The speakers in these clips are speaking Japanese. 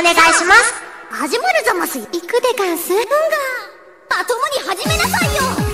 お願いします。始まるざます行くでガンス。うんがまともに始めなさいよ。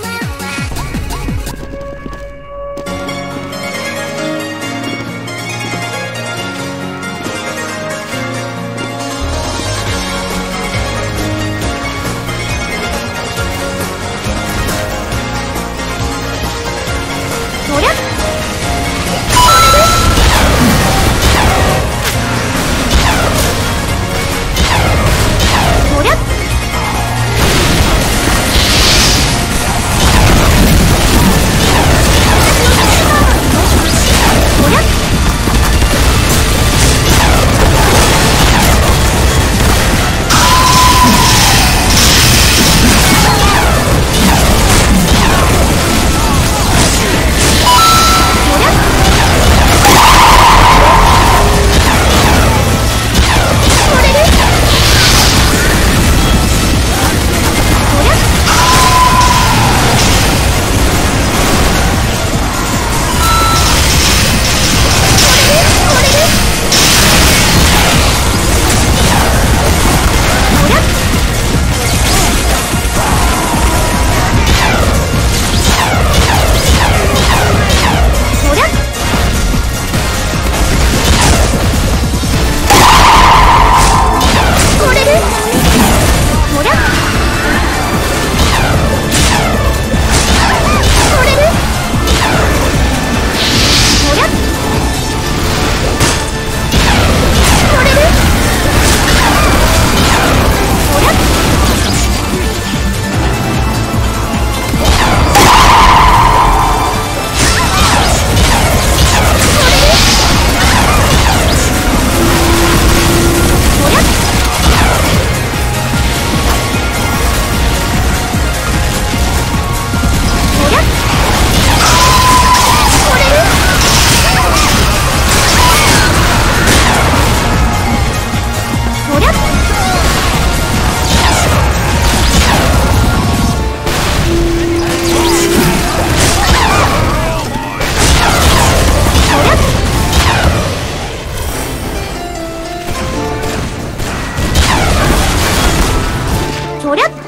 도렷